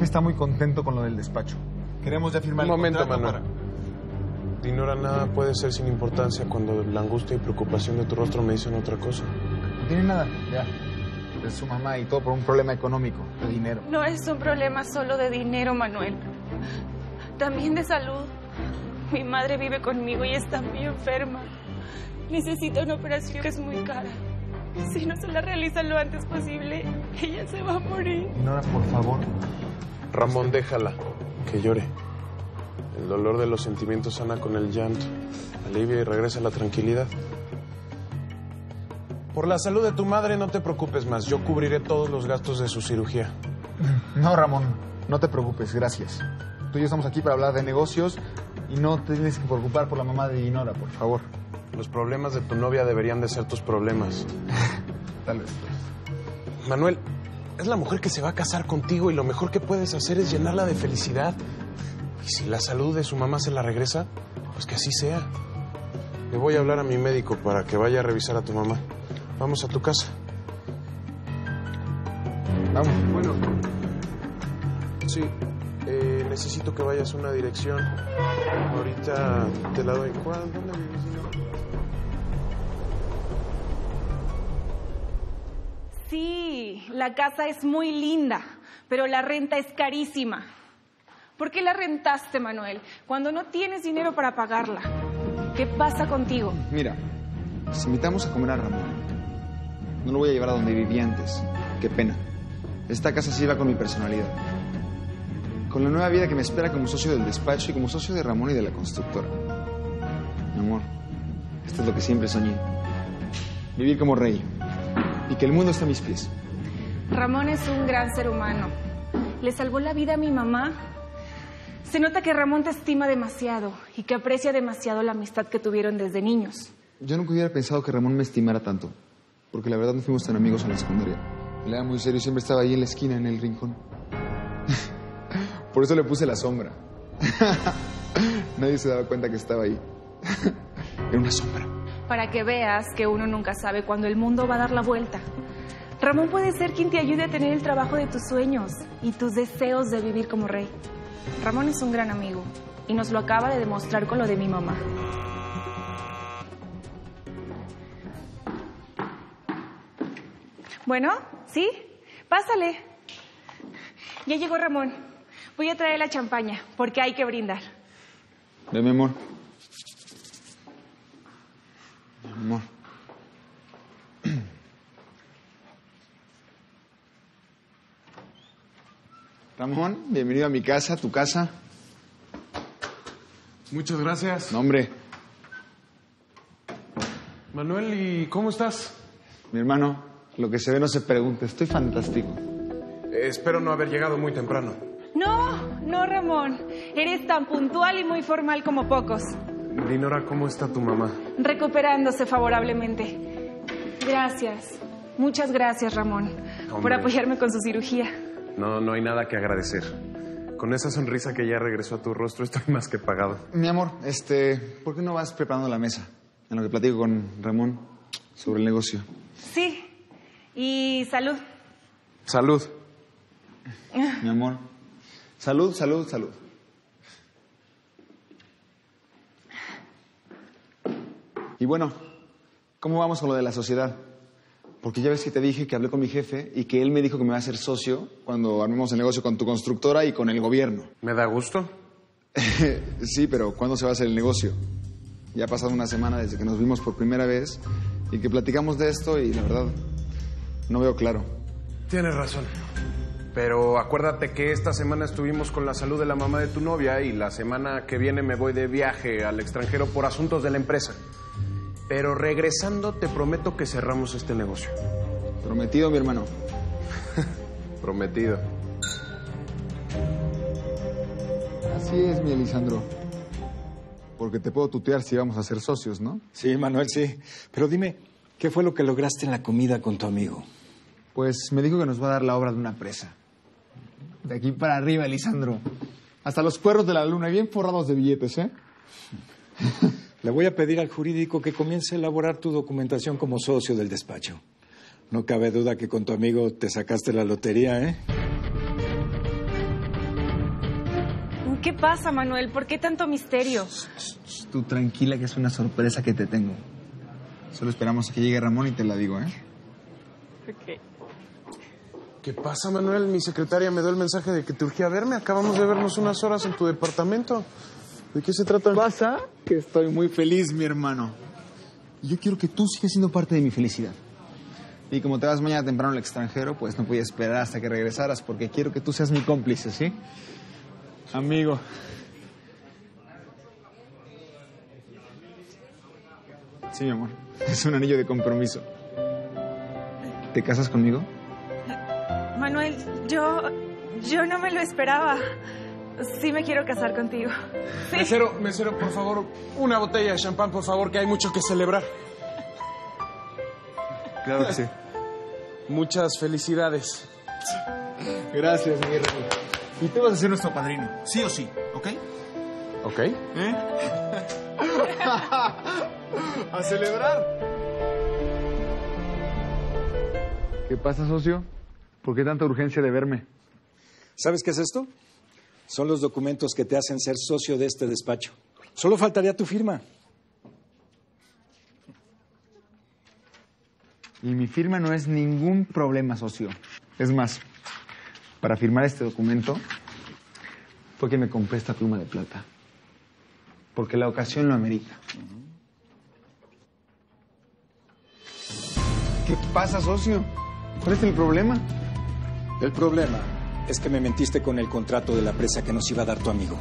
Está muy contento con lo del despacho. Queremos ya firmar Un el momento, contrato Manuel. Dinora, nada puede ser sin importancia cuando la angustia y preocupación de tu rostro me dicen otra cosa. para- No tiene nada, ya. Es su mamá y todo por un problema económico, de dinero. No es un problema solo de dinero, Manuel. También de salud. Mi madre vive conmigo y está muy enferma. Necesita una operación que es muy cara. Si no se la realizan lo antes posible, ella se va a morir. Dinora, por favor. Ramón, déjala. Que llore. El dolor de los sentimientos sana con el llanto. Alivia y regresa la tranquilidad. Por la salud de tu madre no te preocupes más. Yo cubriré todos los gastos de su cirugía. No, Ramón, no te preocupes, gracias. Tú y yo estamos aquí para hablar de negocios y no te tienes que preocupar por la mamá de Dinora, por favor. Los problemas de tu novia deberían de ser tus problemas. Tal vez. Manuel, es la mujer que se va a casar contigo y lo mejor que puedes hacer es llenarla de felicidad. Y si la salud de su mamá se la regresa, pues que así sea. Le voy a hablar a mi médico para que vaya a revisar a tu mamá. Vamos a tu casa. Vamos. Bueno. Sí. eh, necesito que vayas a una dirección. Ahorita te la doy. ¿Dónde vives, señor? Sí, la casa es muy linda, pero la renta es carísima. ¿Por qué la rentaste, Manuel, cuando no tienes dinero para pagarla? ¿Qué pasa contigo? Mira, si invitamos a comer a Ramón, no lo voy a llevar a donde vivía antes. Qué pena. Esta casa sí va con mi personalidad. Con la nueva vida que me espera como socio del despacho y como socio de Ramón y de la constructora. Mi amor, esto es lo que siempre soñé. Vivir como rey. Y que el mundo esté a mis pies. Ramón es un gran ser humano. Le salvó la vida a mi mamá. Se nota que Ramón te estima demasiado y que aprecia demasiado la amistad que tuvieron desde niños. Yo nunca hubiera pensado que Ramón me estimara tanto. Porque la verdad no fuimos tan amigos en la secundaria. Él era muy serio y siempre estaba ahí en la esquina, en el rincón. Por eso le puse la sombra. Nadie se daba cuenta que estaba ahí. Era una sombra. Para que veas que uno nunca sabe cuándo el mundo va a dar la vuelta. Ramón puede ser quien te ayude a tener el trabajo de tus sueños y tus deseos de vivir como rey. Ramón es un gran amigo y nos lo acaba de demostrar con lo de mi mamá. Bueno, ¿sí? Pásale. Ya llegó Ramón. Voy a traer la champaña porque hay que brindar. Ven, mi amor. Ramón, bienvenido a mi casa, tu casa. Muchas gracias. No, hombre, Manuel, ¿y cómo estás? mi hermano, lo que se ve no se pregunta. Estoy fantástico. Eh, espero no haber llegado muy temprano. No, no, Ramón. Eres tan puntual y muy formal como pocos. Dinora, ¿cómo está tu mamá? Recuperándose favorablemente. Gracias. Muchas gracias, Ramón, por apoyarme con su cirugía. No, no hay nada que agradecer. Con esa sonrisa que ya regresó a tu rostro, estoy más que pagado. Mi amor, este, ¿por qué no vas preparando la mesa? En lo que platico con Ramón sobre el negocio. Sí. Y salud. Salud. Mi amor. Salud, salud, salud. Y bueno, ¿cómo vamos con lo de la sociedad? Porque ya ves que te dije que hablé con mi jefe y que él me dijo que me va a hacer socio cuando armemos el negocio con tu constructora y con el gobierno. ¿Me da gusto? sí, pero ¿cuándo se va a hacer el negocio? Ya ha pasado una semana desde que nos vimos por primera vez y que platicamos de esto y la verdad no veo claro. Tienes razón. Pero acuérdate que esta semana estuvimos con la salud de la mamá de tu novia y la semana que viene me voy de viaje al extranjero por asuntos de la empresa. Pero regresando te prometo que cerramos este negocio. Prometido, mi hermano. Prometido. Así es, mi Elisandro. Porque te puedo tutear si vamos a ser socios, ¿no? Sí, Manuel, sí. Pero dime, ¿qué fue lo que lograste en la comida con tu amigo? Pues me dijo que nos va a dar la obra de una presa. De aquí para arriba, Elisandro. Hasta los cuernos de la luna, bien forrados de billetes, ¿eh? Le voy a pedir al jurídico que comience a elaborar tu documentación como socio del despacho. No cabe duda que con tu amigo te sacaste la lotería, ¿eh? ¿Qué pasa, Manuel? ¿Por qué tanto misterio? Tú tranquila que es una sorpresa que te tengo. Solo esperamos a que llegue Ramón y te la digo, ¿eh? ¿Qué pasa, Manuel? Mi secretaria me dio el mensaje de que te urgía verme. Acabamos de vernos unas horas en tu departamento. ¿De qué se trata? Pasa que estoy muy feliz, mi hermano. Yo quiero que tú sigas siendo parte de mi felicidad. Y como te vas mañana temprano al extranjero, pues no voy a esperar hasta que regresaras porque quiero que tú seas mi cómplice, ¿sí? Amigo. Sí, mi amor. Es un anillo de compromiso. ¿Te casas conmigo? Manuel, yo. Yo no me lo esperaba. Sí me quiero casar contigo. Sí. Mesero, mesero, por favor, una botella de champán, por favor, que hay mucho que celebrar. Claro que sí. Muchas felicidades. Gracias, mi rey. Y tú vas a ser nuestro padrino, sí o sí, ¿ok? ¿Ok? ¿Eh? a celebrar. ¿Qué pasa, socio? ¿Por qué tanta urgencia de verme? ¿Sabes qué es esto? Son los documentos que te hacen ser socio de este despacho. Solo faltaría tu firma. Y mi firma no es ningún problema, socio. Es más, para firmar este documento fue que me compré esta pluma de plata. Porque la ocasión lo amerita. ¿Qué pasa, socio? ¿Cuál es el problema? El problema es que me mentiste con el contrato de la presa que nos iba a dar tu amigo.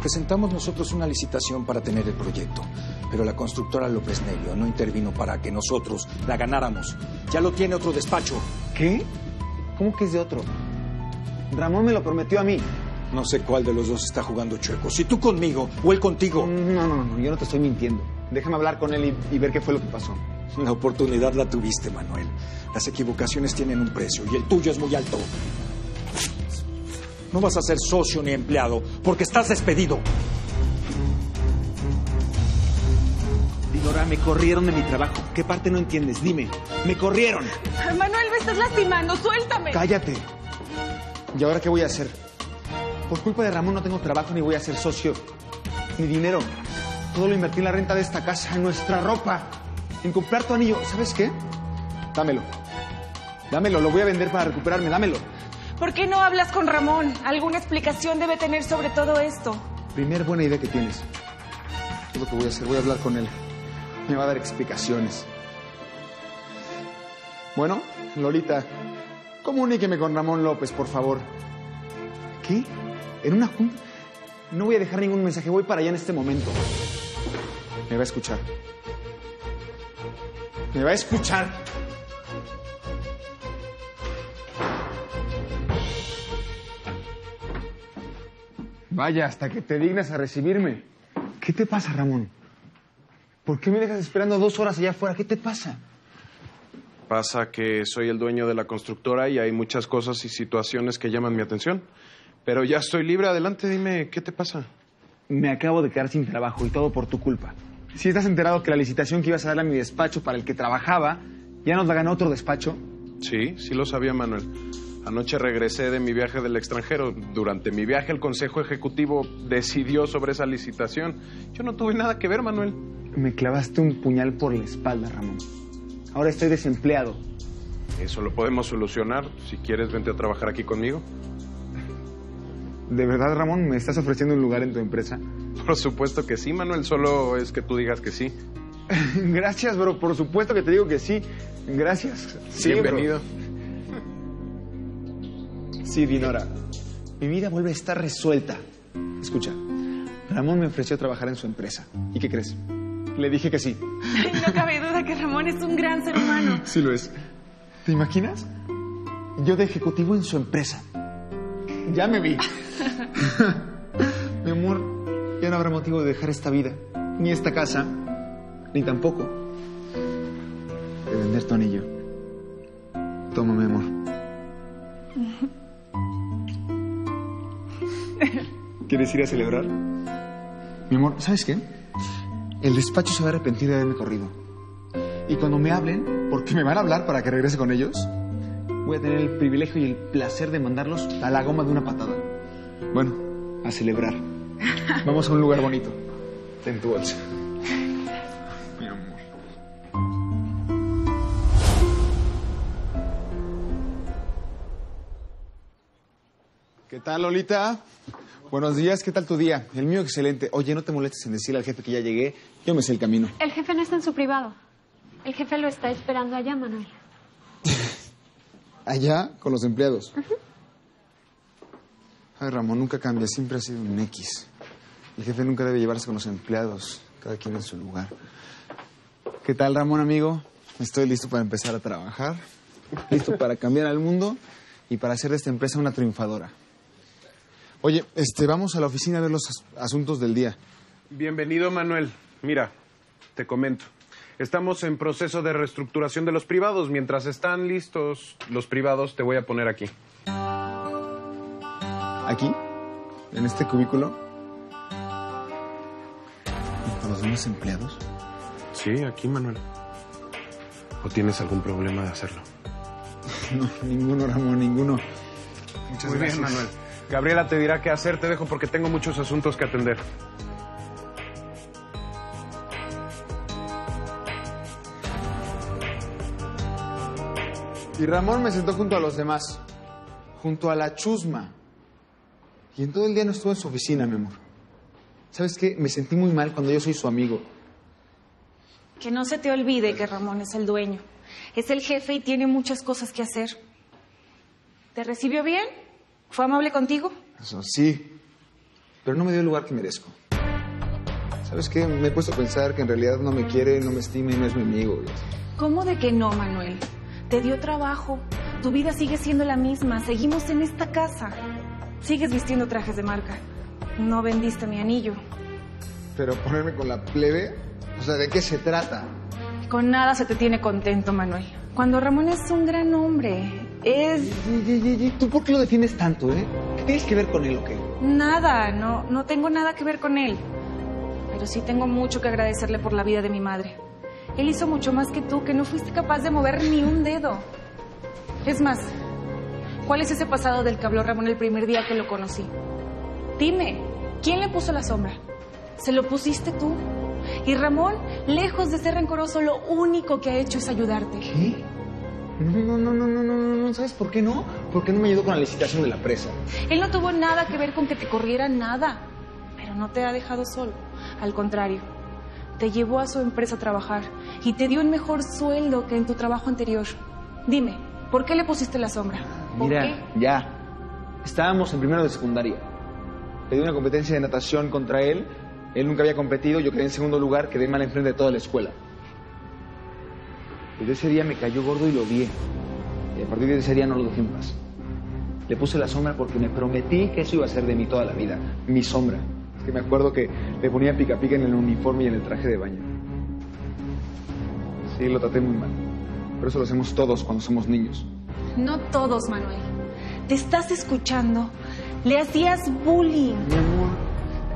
Presentamos nosotros una licitación para tener el proyecto, pero la constructora López Nelio no intervino para que nosotros la ganáramos. Ya lo tiene otro despacho. ¿Qué? ¿Cómo que es de otro? Ramón me lo prometió a mí. No sé cuál de los dos está jugando chueco. Si tú conmigo o él contigo. No, no, no, yo no te estoy mintiendo. Déjame hablar con él y, y ver qué fue lo que pasó. La oportunidad la tuviste, Manuel. Las equivocaciones tienen un precio y el tuyo es muy alto. No vas a ser socio ni empleado porque estás despedido. Dinora, me corrieron de mi trabajo. ¿Qué parte no entiendes? Dime. Me corrieron. Manuel, me estás lastimando. Suéltame. Cállate. ¿Y ahora qué voy a hacer? Por culpa de Ramón no tengo trabajo ni voy a ser socio. Ni dinero. Todo lo invertí en la renta de esta casa, en nuestra ropa, en comprar tu anillo. ¿Sabes qué? Dámelo. Dámelo, lo voy a vender para recuperarme. Dámelo. ¿Por qué no hablas con Ramón? ¿Alguna explicación debe tener sobre todo esto? Primer buena idea que tienes. Es lo que voy a hacer. Voy a hablar con él. Me va a dar explicaciones. Bueno, Lolita, comuníqueme con Ramón López, por favor. ¿Qué? ¿En una junta? No voy a dejar ningún mensaje. Voy para allá en este momento. Me va a escuchar. Me va a escuchar. Vaya, hasta que te dignas a recibirme. ¿Qué te pasa, Ramón? ¿Por qué me dejas esperando dos horas allá afuera? ¿Qué te pasa? Pasa que soy el dueño de la constructora y hay muchas cosas y situaciones que llaman mi atención. Pero ya estoy libre, adelante, dime, ¿qué te pasa? Me acabo de quedar sin trabajo y todo por tu culpa. Si estás enterado que la licitación que ibas a darle a mi despacho para el que trabajaba ya nos la ganó otro despacho. Sí, sí lo sabía Manuel. Anoche regresé de mi viaje del extranjero. Durante mi viaje el Consejo Ejecutivo decidió sobre esa licitación. Yo no tuve nada que ver, Manuel. Me clavaste un puñal por la espalda, Ramón. Ahora estoy desempleado. Eso lo podemos solucionar. Si quieres, vente a trabajar aquí conmigo. ¿De verdad, Ramón, me estás ofreciendo un lugar en tu empresa? Por supuesto que sí, Manuel. Solo es que tú digas que sí. Gracias, bro. Por supuesto que te digo que sí. Gracias. Sí, Bienvenido. bro. Sí, Dinora. Mi vida vuelve a estar resuelta. Escucha, Ramón me ofreció trabajar en su empresa. ¿Y qué crees? Le dije que sí. Ay, no cabe duda que Ramón es un gran ser humano. Sí lo es. ¿Te imaginas? Yo de ejecutivo en su empresa. Ya me vi. Mi amor, ya no habrá motivo de dejar esta vida, ni esta casa, ni tampoco de vender tu anillo. Toma, mi amor. ¿Quieres ir a celebrar? Mi amor, ¿sabes qué? El despacho se va a arrepentir de haberme corrido. Y cuando me hablen, porque me van a hablar para que regrese con ellos, voy a tener el privilegio y el placer de mandarlos a la goma de una patada. Bueno, a celebrar. Vamos a un lugar bonito. Ten tu bolsa. Mi amor. ¿Qué tal, Lolita? Buenos días, ¿qué tal tu día? El mío excelente. Oye, no te molestes en decirle al jefe que ya llegué. Yo me sé el camino. El jefe no está en su privado. El jefe lo está esperando allá, Manuel. Allá, con los empleados. Ay, Ramón, nunca cambia. Siempre ha sido un X. El jefe nunca debe llevarse con los empleados. Cada quien en su lugar. ¿Qué tal, Ramón, amigo? Estoy listo para empezar a trabajar. Listo para cambiar al mundo y para hacer de esta empresa una triunfadora. Oye, este, vamos a la oficina a ver los as- asuntos del día. Bienvenido, Manuel. Mira, te comento. Estamos en proceso de reestructuración de los privados. Mientras están listos los privados, te voy a poner aquí. Aquí, en este cubículo. ¿Y con los demás empleados? Sí, aquí, Manuel. ¿O tienes algún problema de hacerlo? No, ninguno, Ramón, ninguno. Muchas Muy bien, Manuel. Gabriela te dirá qué hacer. Te dejo porque tengo muchos asuntos que atender. Y Ramón me sentó junto a los demás, junto a la chusma. Y en todo el día no estuvo en su oficina, mi amor. ¿Sabes qué? Me sentí muy mal cuando yo soy su amigo. Que no se te olvide que Ramón es el dueño. Es el jefe y tiene muchas cosas que hacer. ¿Te recibió bien? ¿Fue amable contigo? Eso sí. Pero no me dio el lugar que merezco. ¿Sabes qué? Me he puesto a pensar que en realidad no me quiere, no me estima y no es mi amigo. ¿Cómo de que no, Manuel? Te dio trabajo. Tu vida sigue siendo la misma. Seguimos en esta casa. Sigues vistiendo trajes de marca. No vendiste mi anillo. Pero ponerme con la plebe, o sea, ¿de qué se trata? Con nada se te tiene contento, Manuel. Cuando Ramón es un gran hombre, es ¿Tú por qué lo defiendes tanto, eh? ¿Qué tienes que ver con él o qué? nada, no, no tengo nada que ver con él. Pero sí tengo mucho que agradecerle por la vida de mi madre. Él hizo mucho más que tú, que no fuiste capaz de mover ni un dedo. Es más, ¿cuál es ese pasado del que habló Ramón el primer día que lo conocí? Dime, ¿quién le puso la sombra? ¿Se lo pusiste tú? Y Ramón, lejos de ser rencoroso, lo único que ha hecho es ayudarte. ¿Qué? No, no, no, no, no, no, no, no. ¿Sabes por qué no? Porque no me ayudó con la licitación de la presa. Él no tuvo nada que ver con que te corriera nada, pero no te ha dejado solo. Al contrario, te llevó a su empresa a trabajar y te dio un mejor sueldo que en tu trabajo anterior. Dime, ¿por qué le pusiste la sombra? ¿Por Mira, qué? ya. Estábamos en primero de secundaria. Pedí una competencia de natación contra él. Él nunca había competido. Yo quedé en segundo lugar. Quedé mal enfrente de toda la escuela. Desde ese día me cayó gordo y lo odié. Y a partir de ese día no lo dejé en paz. Le puse la sombra porque me prometí que eso iba a ser de mí toda la vida. Mi sombra. Es que me acuerdo que le ponía pica pica en el uniforme y en el traje de baño. Sí, lo traté muy mal. Pero eso lo hacemos todos cuando somos niños. No todos, Manuel. ¿Te estás escuchando? Le hacías bullying. Mi amor,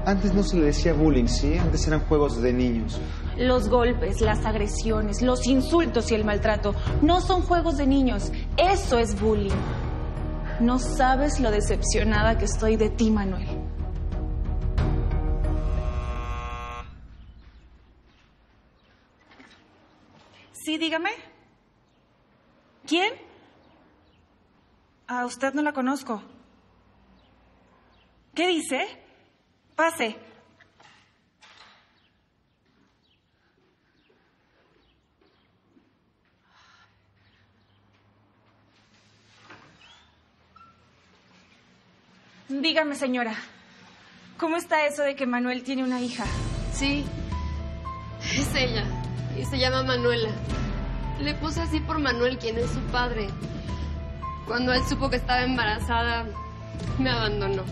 antes no se le decía bullying, ¿sí? Antes eran juegos de niños. Los golpes, las agresiones, los insultos y el maltrato no son juegos de niños. Eso es bullying. No sabes lo decepcionada que estoy de ti, Manuel. Sí, dígame. ¿Quién? A usted no la conozco. ¿Qué dice? Pase. Dígame, señora, ¿cómo está eso de que Manuel tiene una hija? Sí, es ella. Y se llama Manuela. Le puse así por Manuel, quien es su padre. Cuando él supo que estaba embarazada, me abandonó.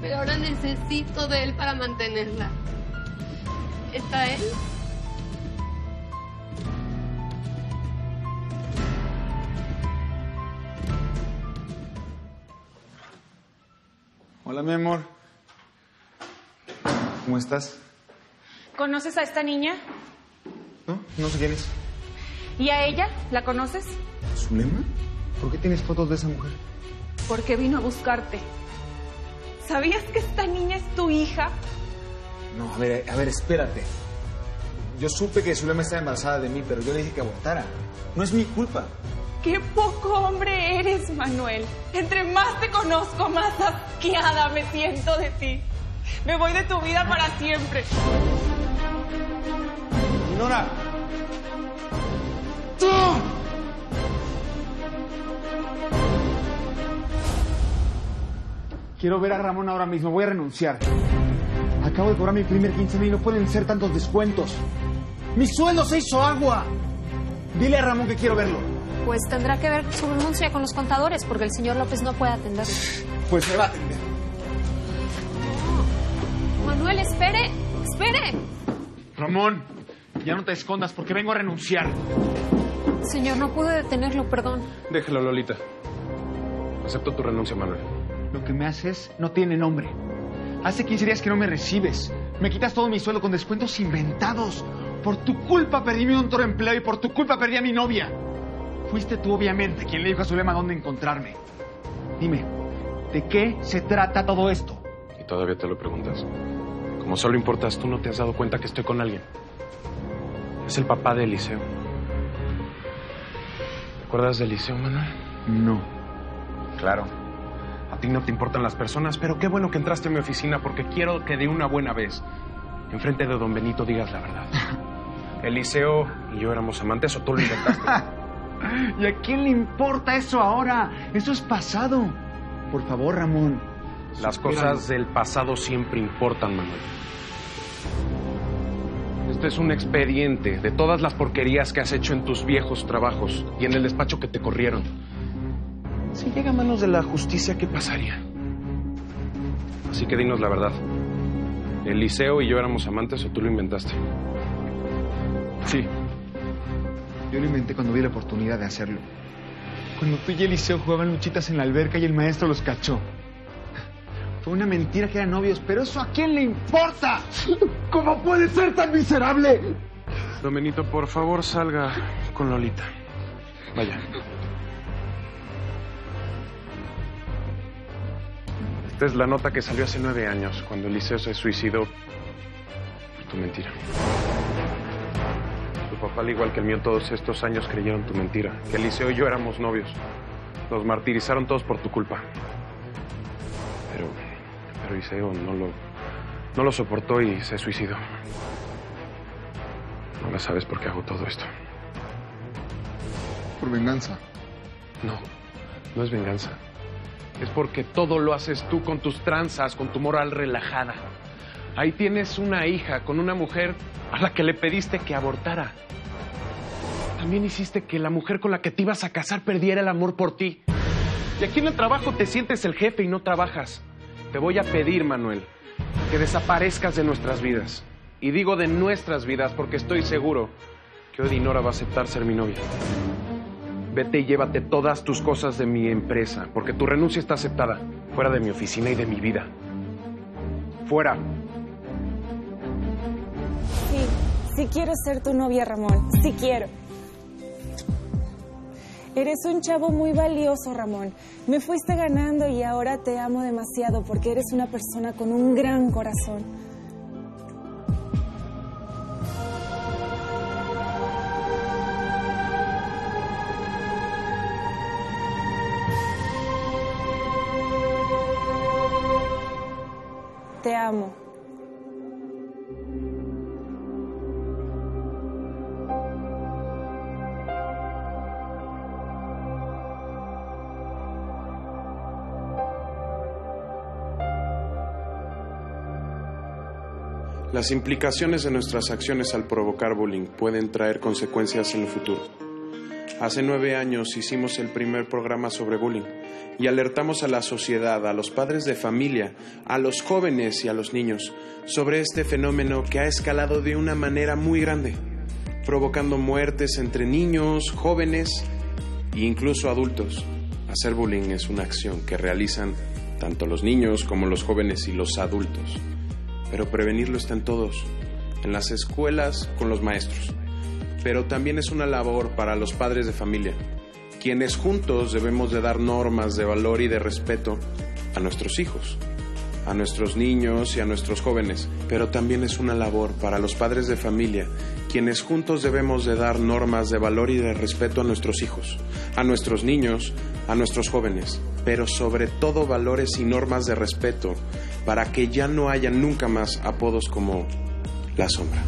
Pero ahora necesito de él para mantenerla. ¿Está él? Hola, mi amor. ¿Cómo estás? ¿Conoces a esta niña? ¿No? No sé quién es. ¿Y a ella? ¿La conoces? ¿Zulema? ¿Por qué tienes fotos de esa mujer? Porque vino a buscarte. ¿Sabías que esta niña es tu hija? No, a ver, a ver, espérate. Yo supe que Zulema estaba embarazada de mí, pero yo le dije que abortara. No es mi culpa. Qué poco hombre eres, Manuel. Entre más te conozco, más asqueada me siento de ti. Me voy de tu vida para siempre. Nora. Quiero ver a Ramón ahora mismo. Voy a renunciar. Acabo de cobrar mi primer 15 y no pueden ser tantos descuentos. ¡Mi sueldo se hizo agua! Dile a Ramón que quiero verlo. Pues tendrá que ver su renuncia con los contadores, porque el señor López no puede atenderlo. Pues me va a atender. Manuel, espere, espere. Ramón, ya no te escondas porque vengo a renunciar. Señor, no pude detenerlo, perdón. Déjalo, Lolita. Acepto tu renuncia, Manuel. Lo que me haces no tiene nombre. Hace 15 días que no me recibes. Me quitas todo mi sueldo con descuentos inventados. Por tu culpa perdí mi otro empleo y por tu culpa perdí a mi novia. Fuiste tú, obviamente, quien le dijo a Zulema dónde encontrarme. Dime, ¿de qué se trata todo esto? Y todavía te lo preguntas. Como solo importas, tú no te has dado cuenta que estoy con alguien. Es el papá de Eliseo. ¿Te acuerdas de Eliseo, Manuel? No. Claro. A ti no te importan las personas, pero qué bueno que entraste a mi oficina porque quiero que de una buena vez, enfrente de don Benito, digas la verdad. Eliseo y yo éramos amantes o tú lo inventaste. ¿Y a quién le importa eso ahora? Eso es pasado. Por favor, Ramón. Las supéralo. cosas del pasado siempre importan, Manuel. Este es un expediente de todas las porquerías que has hecho en tus viejos trabajos y en el despacho que te corrieron. Si llega a manos de la justicia, ¿qué pasaría? Así que dinos la verdad. ¿Eliseo y yo éramos amantes o tú lo inventaste? Sí. Yo lo inventé cuando vi la oportunidad de hacerlo. Cuando tú y Eliseo jugaban luchitas en la alberca y el maestro los cachó. Fue una mentira que eran novios, pero eso a quién le importa. ¿Cómo puede ser tan miserable? Domenito, por favor, salga con Lolita. Vaya. Esta es la nota que salió hace nueve años, cuando Eliseo se suicidó por tu mentira. Tu papá, al igual que el mío, todos estos años creyeron tu mentira, que Eliseo y yo éramos novios. Nos martirizaron todos por tu culpa. Pero, pero Eliseo no lo, no lo soportó y se suicidó. Ahora sabes por qué hago todo esto. Por venganza. No, no es venganza. Es porque todo lo haces tú con tus tranzas, con tu moral relajada. Ahí tienes una hija con una mujer a la que le pediste que abortara. También hiciste que la mujer con la que te ibas a casar perdiera el amor por ti. Y aquí en el trabajo te sientes el jefe y no trabajas. Te voy a pedir, Manuel, que desaparezcas de nuestras vidas. Y digo de nuestras vidas porque estoy seguro que hoy Dinora va a aceptar ser mi novia. Vete y llévate todas tus cosas de mi empresa, porque tu renuncia está aceptada, fuera de mi oficina y de mi vida. Fuera. Sí quiero ser tu novia, Ramón. Sí quiero. Eres un chavo muy valioso, Ramón. Me fuiste ganando y ahora te amo demasiado porque eres una persona con un gran corazón. Te amo. Las implicaciones de nuestras acciones al provocar bullying pueden traer consecuencias en el futuro. Hace nueve años hicimos el primer programa sobre bullying y alertamos a la sociedad, a los padres de familia, a los jóvenes y a los niños sobre este fenómeno que ha escalado de una manera muy grande, provocando muertes entre niños, jóvenes e incluso adultos. Hacer bullying es una acción que realizan tanto los niños como los jóvenes y los adultos. Pero prevenirlo está en todos, en las escuelas, con los maestros. Pero también es una labor para los padres de familia, quienes juntos debemos de dar normas de valor y de respeto a nuestros hijos. a nuestros niños y a nuestros jóvenes, pero también es una labor para los padres de familia, quienes juntos debemos de dar normas de valor y de respeto a nuestros hijos, a nuestros niños, a nuestros jóvenes, pero sobre todo valores y normas de respeto para que ya no haya nunca más apodos como la sombra.